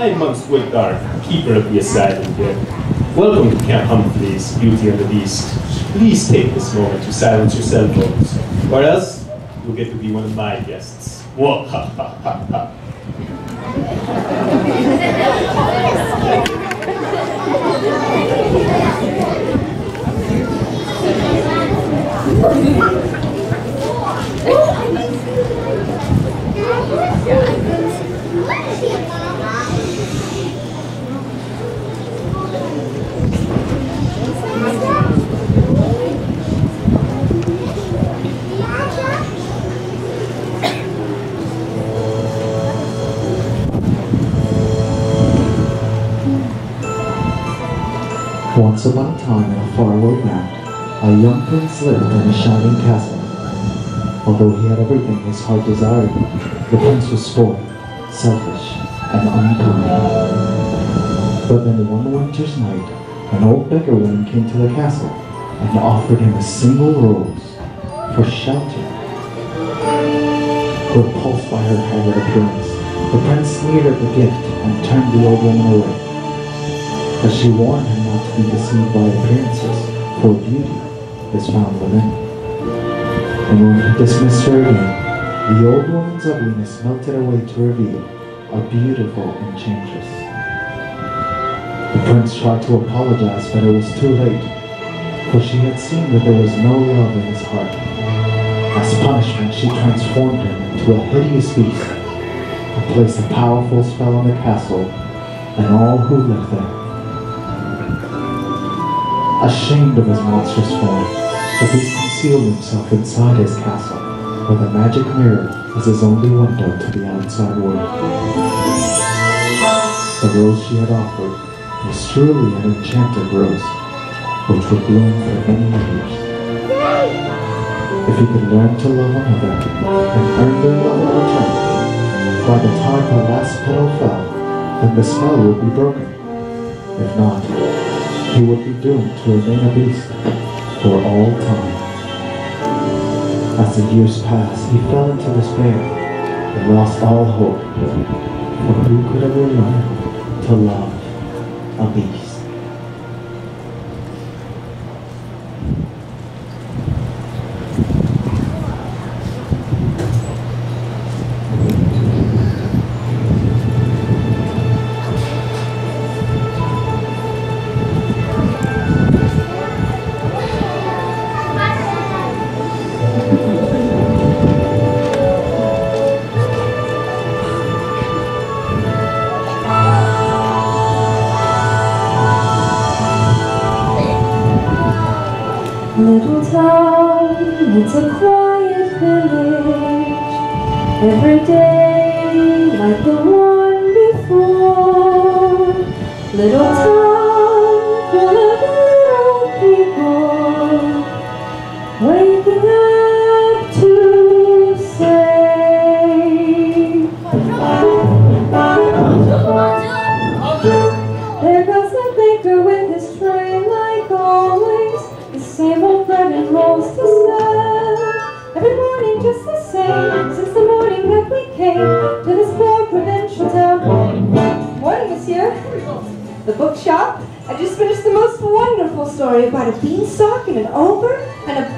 I'm Monsieur D'Arque, keeper of the asylum here. Welcome to Camp Humphreys, Beauty and the Beast. Please take this moment to silence your cell phones, or else you'll get to be one of my guests. Whoa, ha ha ha ha. Once upon a time in a faraway land, a young prince lived in a shining castle. Although he had everything his heart desired, the prince was spoiled, selfish, and unkind. But then one winter's night, an old beggar woman came to the castle and offered him a single rose for shelter. Repulsed by her haggard appearance, the prince sneered at the gift and turned the old woman away. But she warned him be deceived by appearances, for beauty is found within. And when he dismissed her again, the old woman's ugliness melted away to reveal a beautiful enchantress. The prince tried to apologize, but it was too late, for she had seen that there was no love in his heart. As punishment, she transformed him into a hideous beast and placed a powerful spell on the castle and all who lived there. Ashamed of his monstrous form, the beast concealed himself inside his castle, where the magic mirror was his only window to the outside world. The rose she had offered was truly an enchanted rose, which would bloom for many years. If he could learn to love another and earn their love in return, by the time the last petal fell, then the spell would be broken. If not, he would be doomed to remain a beast for all time. As the years passed, he fell into despair and lost all hope. For who could ever learn to love a beast? Little bookshop. I just finished the most wonderful story about a beanstalk and an ogre and a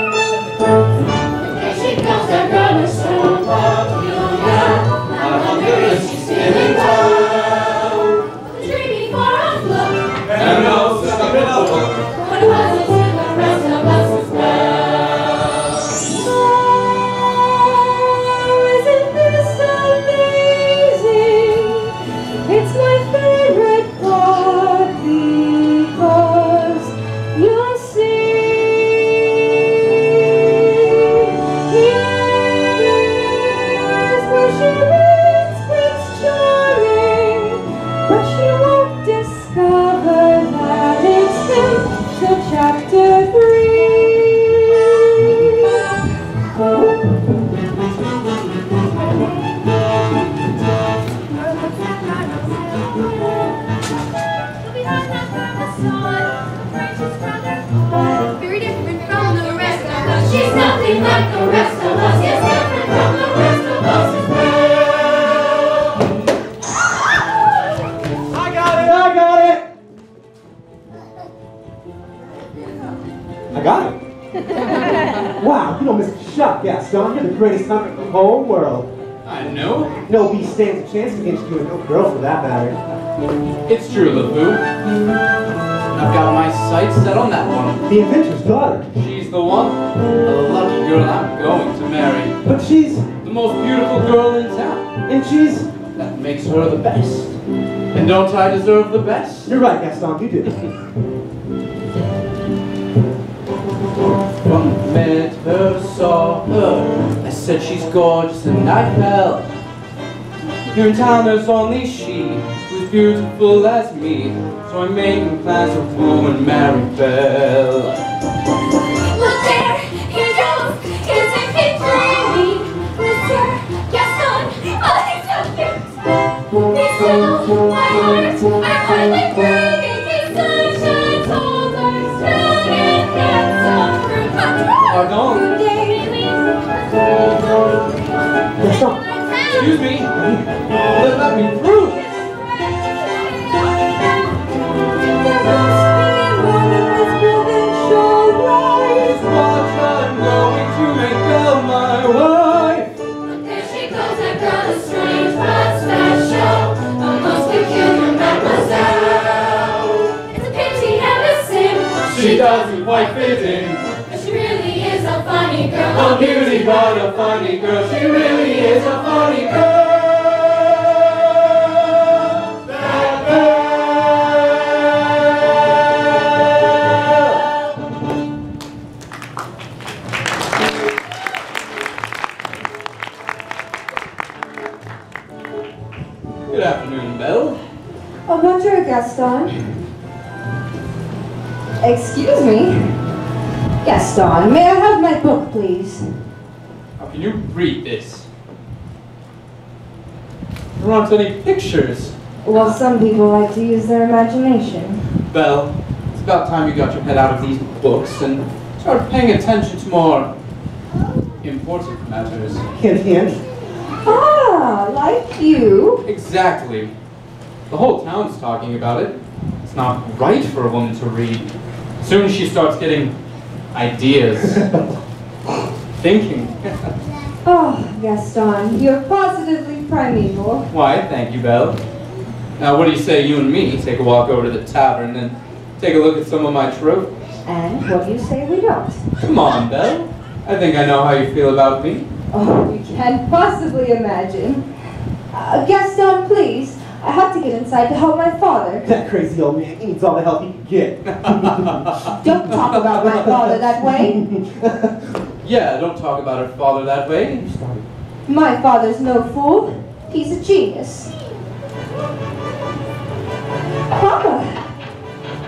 Whole world. I know. No beast stands a chance against you and no girl for that matter. It's true, LeFou. I've got my sights set on that one. The inventor's daughter. She's the one. The lucky girl I'm going to marry. But she's, The most beautiful girl in town. and she's, That makes her the best. And don't I deserve the best? you're right, Gaston, you do. Minute her saw her, said she's gorgeous and I fell. Here in town there's only she who's beautiful as me, so I'm making plans to woo and marry Belle. Excuse me. Let, let me through. Read this? There aren't any pictures. Well, some people like to use their imagination. Belle, it's about time you got your head out of these books and started paying attention to more important matters. hint, hint. Ah, like you. Exactly. The whole town's talking about it. It's not right for a woman to read. Soon she starts getting ideas. Thinking. Oh, Gaston, you're positively primeval. Why, thank you, Belle. Now, what do you say you and me take a walk over to the tavern and take a look at some of my trophies? And what do you say we don't? Come on, Belle. I think I know how you feel about me. Oh, you can't possibly imagine. Uh, Gaston, please. I have to get inside to help my father. That crazy old man, he needs all the help he can get. Don't talk about my father that way. Yeah, don't talk about her father that way. My father's no fool. He's a genius. Papa,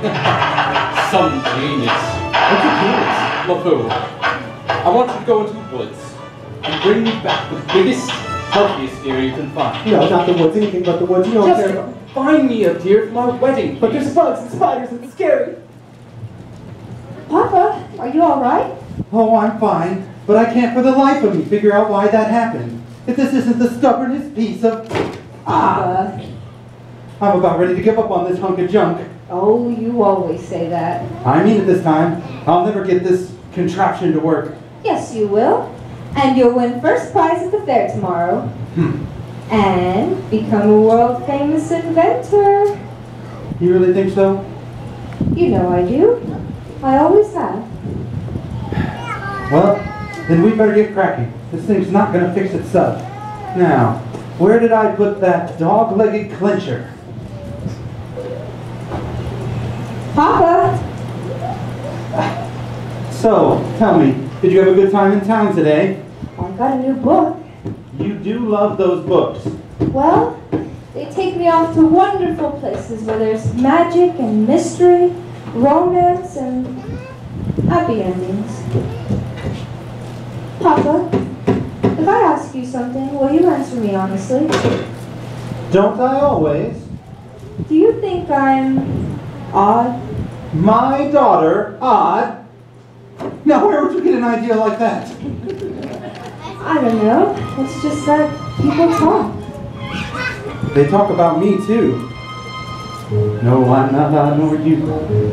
Some genius. What's a genius? LeFou, I want you to go into the woods and bring me back the biggest, healthiest deer you can find. No, not the woods, anything but the woods. You don't care Just about. find me a deer for my wedding. But there's bugs and spiders and it's scary. Papa, are you all right? Oh, I'm fine, but I can't for the life of me figure out why that happened. If this isn't the stubbornest piece of... Ah! I'm about ready to give up on this hunk of junk. Oh, you always say that. I mean it this time. I'll never get this contraption to work. Yes, you will. And you'll win first prize at the fair tomorrow. And become a world famous inventor. You really think so? You know I do. I always have. Well, then we better get cracking. This thing's not gonna fix itself. Now, where did I put that dog-legged clincher? Papa, So, tell me, did you have a good time in town today? I got a new book. You do love those books. Well, they take me off to wonderful places where there's magic and mystery, romance and happy endings. Papa, if I ask you something, will you answer me honestly? Don't I always? Do you think I'm odd? My daughter, Odd. Now, where would you get an idea like that? I don't know. It's just that people talk. They talk about me too. No, I'm not nor you.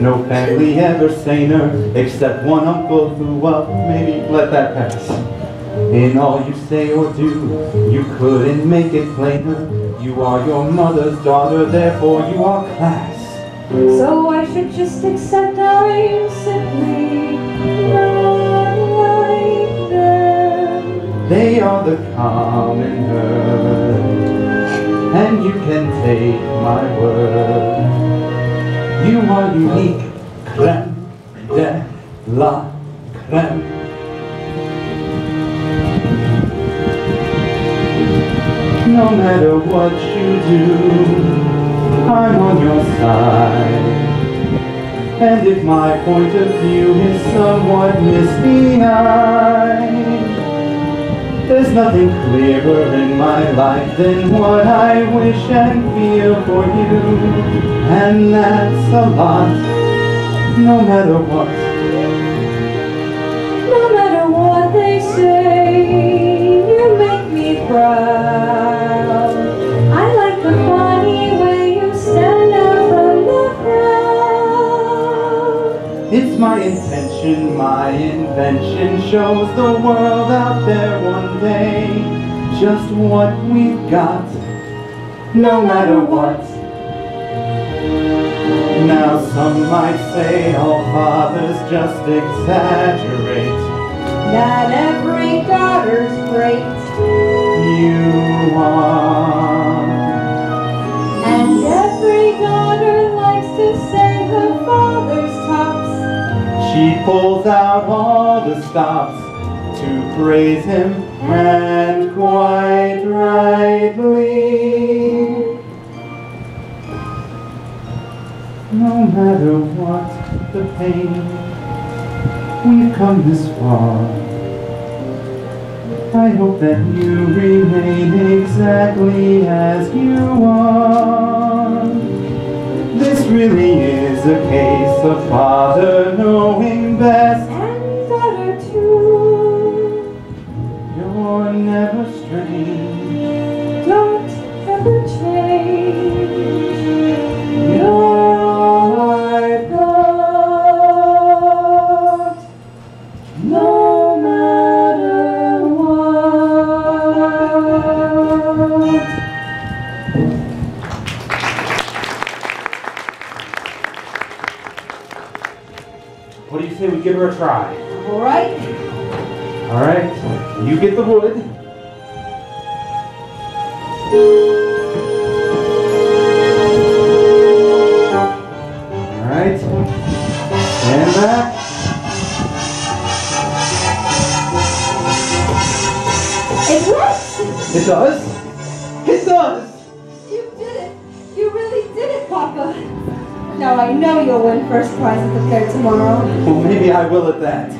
No family ever saner, except one uncle who, well, maybe let that pass. In all you say or do, you couldn't make it plainer. You are your mother's daughter, therefore you are class. So I should just accept I'm simply not like them. They are the common herd, and you can take my word. You are unique, creme de la creme. No matter what you do, I'm on your side. And if my point of view is somewhat misty there's nothing clearer in my life than what I wish and feel for you. And that's a lot, no matter what. No matter what they say, you make me proud. Intention, my invention shows the world out there one day just what we've got, no matter what. Now some might say all fathers just exaggerate. Not every daughter's great, You are. and every daughter likes to say her. She pulls out all the stops to praise him, and quite rightly. No matter what the pain, we've come this far. I hope that you remain exactly as you are. This really is a case of father knowing best. And daughter too. You're never strange. Her a try? All right. All right, you get the wood. All right, stand back. It works. It does. Now I know you'll win first prize at the fair tomorrow. Well, maybe I will at that.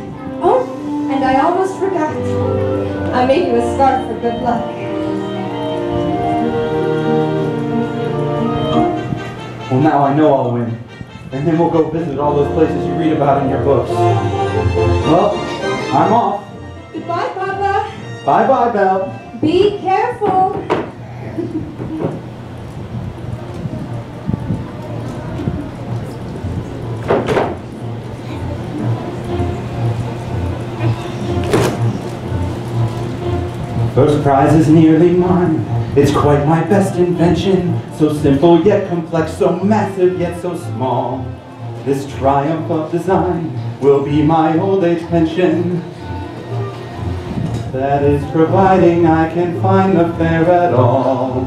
Oh, and I almost forgot. I made you a scarf for good luck. Well, now I know I'll win. And then we'll go visit all those places you read about in your books. Well, I'm off. Goodbye, Papa. Bye bye, Belle. Be careful. First prize is nearly mine. It's quite my best invention. So simple yet complex, so massive yet so small. This triumph of design will be my old age pension. That is providing I can find the fare at all.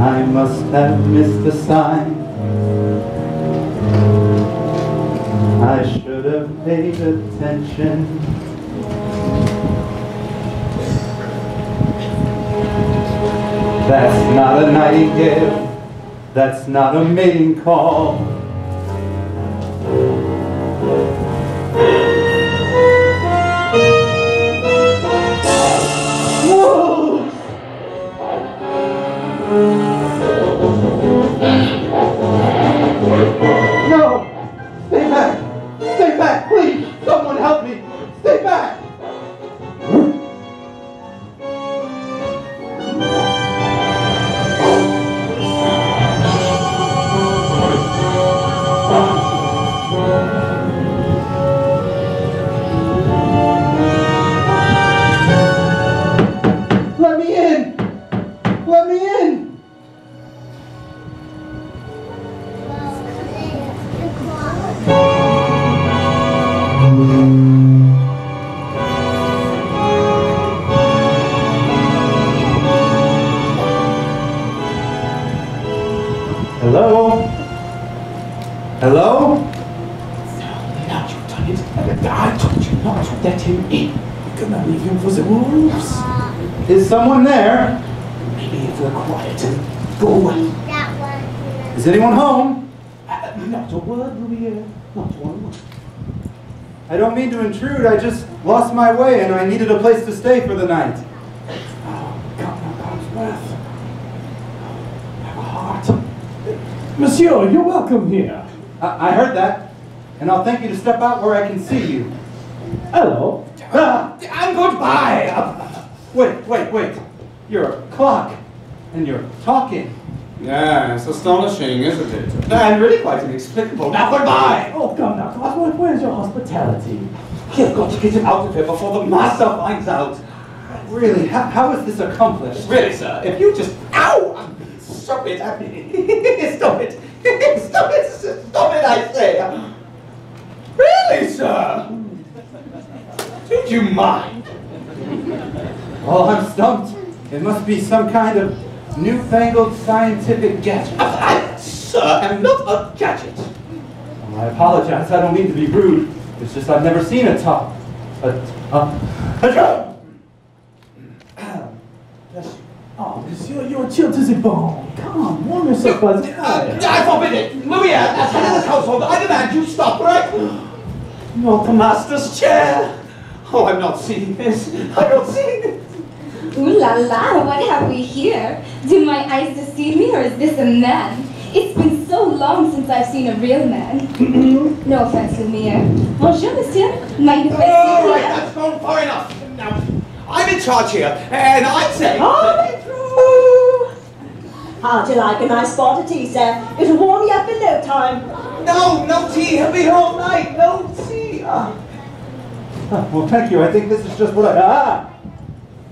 I must have missed the sign. I should have paid attention. That's not a nightingale. That's not a mating call. Hello? I told you not to let him in. You cannot leave him for the wolves. Is someone there? Maybe if we're quiet and go away. Is anyone home? Uh, Not a word, Louis. Not one word. I don't mean to intrude, I just lost my way and I needed a place to stay for the night. Oh, God's breath. Have a heart. Monsieur, you're welcome here. I, I heard that, and I'll thank you to step out where I can see you. Hello. Ah, and goodbye. Wait, wait, wait. You're a clock, and you're talking. Yes, astonishing, isn't it? And really quite inexplicable. Now goodbye! Oh, come now, God, where's your hospitality? You've got to get him out of here before the master finds out. Really, how, how is this accomplished? Really, sir, if you just. Ow! Stop it! Stop it! Stop it! Stop it, I say! Really, sir? Did you mind? Oh, I'm stumped. It must be some kind of newfangled scientific gadget. I, sir, am not a gadget. Oh, I apologize, I don't mean to be rude. It's just I've never seen a top. A, a, a, Oh, monsieur, you're chill to the bone. Come on, warm yourself by the Uh. I forbid it! Louis, as head of this household, I demand you stop right Not the master's chair! Oh, I'm not seeing this. I'm not seeing this. Ooh la la, what have we here? Do my eyes deceive me or is this a man? It's been so long since I've seen a real man. no offense, Lumiere. Bonjour, monsieur. Mind if I All right, here? that's gone far enough. Now, I'm in charge here, and I'd say... How'd you like a nice spot of tea, sir? It'll warm you up in no time. No, no tea. He'll be here all night. No tea. Ah. well, thank you. I think this is just what I. Ah!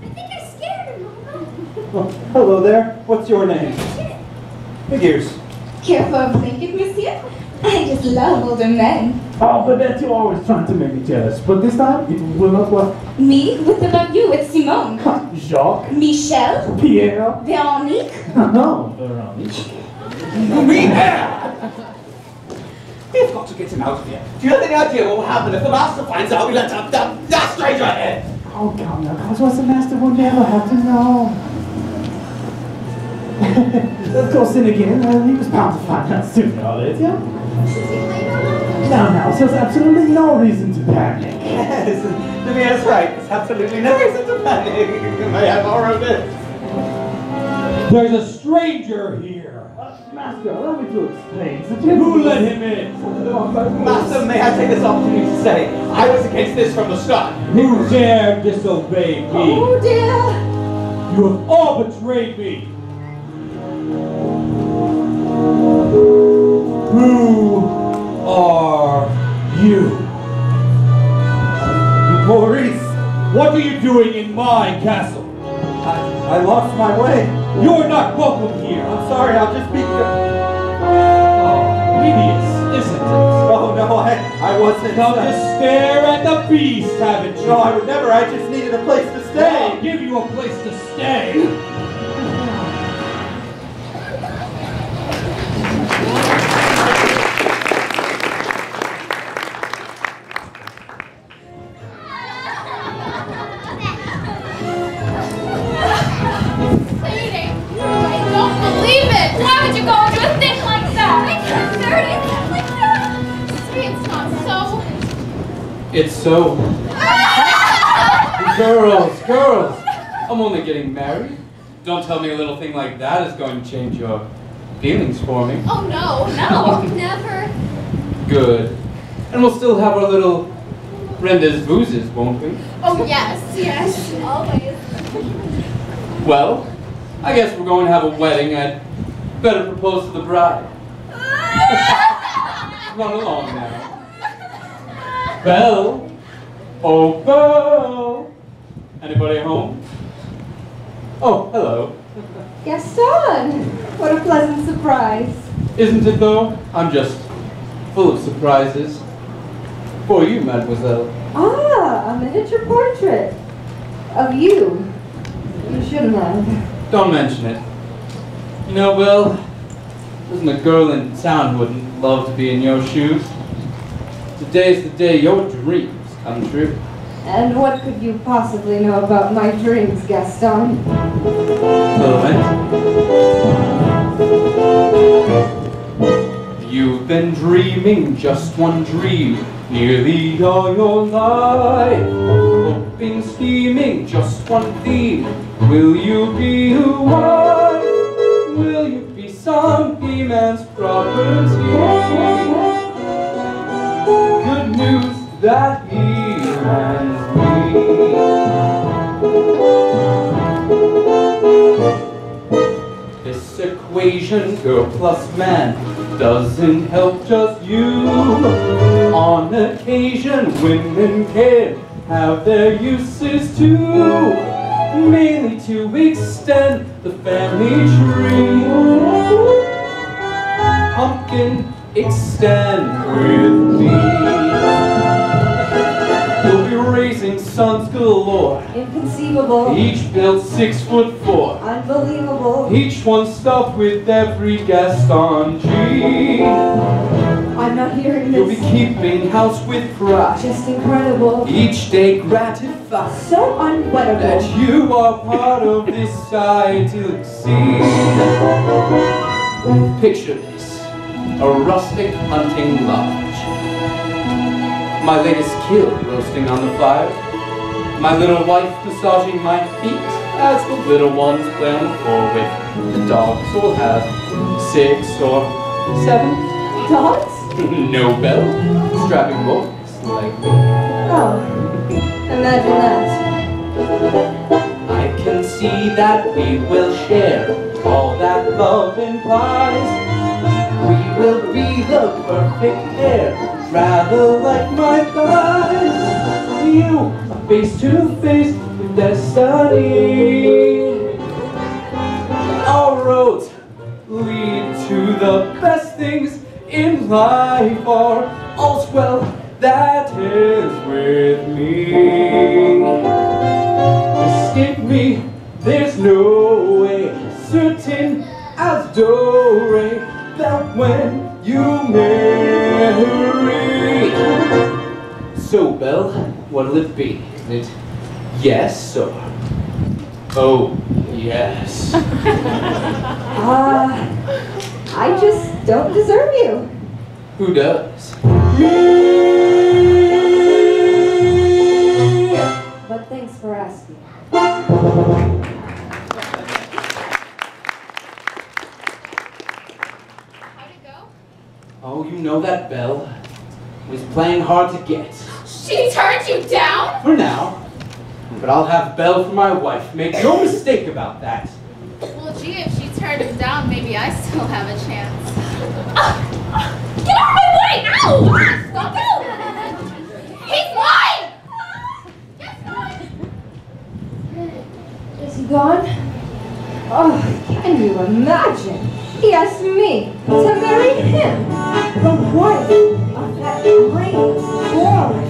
I think I scared him. Oh, hello there. What's your name? Figures. Care for a blanket, monsieur? I just love older men. Oh, but that you're always trying to make me jealous. But this time, it will not work. Me? What about you? It's Simone. Jacques? Michel? Pierre? Veronique? No, Veronique. Lumiere! We've got to get him out of here. Do you have any idea what will happen if the master finds out we let that, that, that stranger in? Oh, come now, Cogsworth the master will never have to know. of course, then again, uh, he was bound to find out sooner or later. No, no, so there's absolutely no reason to panic. Yes, Lumiere's right. There's absolutely no reason to panic. May I borrow this? There's a stranger here. Uh, Master, allow me to explain. Who let him in? Master, may I take this opportunity to say, I was against this from the start. Who dare disobey me? Oh dear. You have all betrayed me. Who are you? Maurice! What are you doing in my castle. I, I lost my way. You're not welcome here. I'm sorry, I'll just be. Oh, hideous, isn't it? Oh no, I, I wasn't. Come to stare at the beast, haven't you? No, I would never. I just needed a place to stay. I'll give you a place to stay. So. girls, girls. I'm only getting married. Don't tell me a little thing like that is going to change your feelings for me. Oh no, no, never. Good. And we'll still have our little Brenda's boozes, won't we? Oh yes, yes, always. Well, I guess we're going to have a wedding. I'd better propose to the bride. Run along now. Belle. Oh, Belle. Anybody home? Oh, hello. Gaston! What a pleasant surprise. Isn't it though? I'm just full of surprises. For you, mademoiselle. Ah, a miniature portrait of you. You shouldn't have. Don't mention it. You know, Bill, isn't a girl in town who wouldn't love to be in your shoes? Today's the day your dreams come true. And what could you possibly know about my dreams, Gaston? You've been dreaming just one dream nearly all your life. Hoping, scheming, just one theme. Will you be a wife? Will you be some man's property? Good news that he. This equation, girl plus man, doesn't help just you. On occasion, women can have their uses too, mainly to extend the family tree. Pumpkin, extend with me. Raising sons galore, Inconceivable. each built six foot four. Unbelievable. Each one stuffed with every Gaston G. I'm not hearing this. You'll be keeping house with pride. Just incredible. Each day gratified So unwettable. that you are part of this ideal scene. Picture this, a rustic hunting lodge. My latest kill roasting on the fire. My little wife massaging my feet as the little ones play on the floor with the dogs will have six or seven. Dogs? no Belle, strapping boys like me. Oh. Imagine that. I can see that we will share all that love implies. We will be the perfect pair, rather like my thighs. You face to face with destiny. Our roads lead to the best things in life are all's well that is with me. Escape me, there's no way. Certain as do that when you marry. So, Belle, what'll it be? Is it yes or oh yes? Ah, I just don't deserve you. Who does? But thanks for asking. How'd it go? Oh, you know that Belle was playing hard to get. She turned you down? For now. But I'll have Belle for my wife. Make no mistake about that. Well, gee, if she turned him down, maybe I still have a chance. Uh, get out of my way! No! Ah, stop it! He's! Is he gone? Oh, can you imagine? He asked me to marry him, But what? That great Moorish.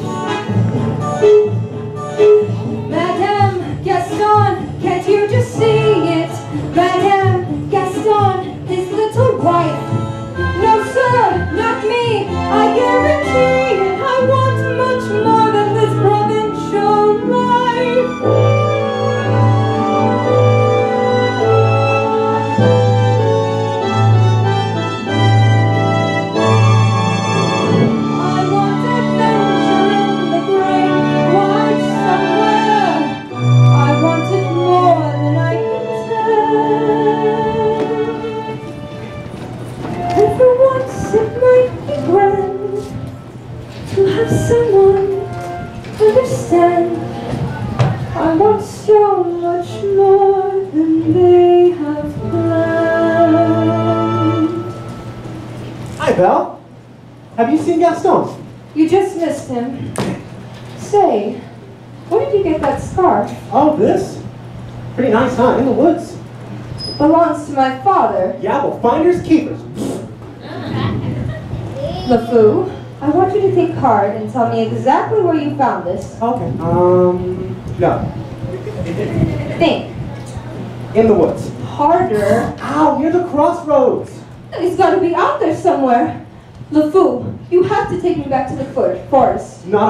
Pretty nice, huh? In the woods. Belongs to my father. Yeah, well, finders keepers. LeFou, I want you to think card and tell me exactly where you found this. Okay. Um, no. Think. In the woods. Harder. Ow, near the crossroads. It's got to be out there somewhere. LeFou, you have to take me back to the for- forest. Not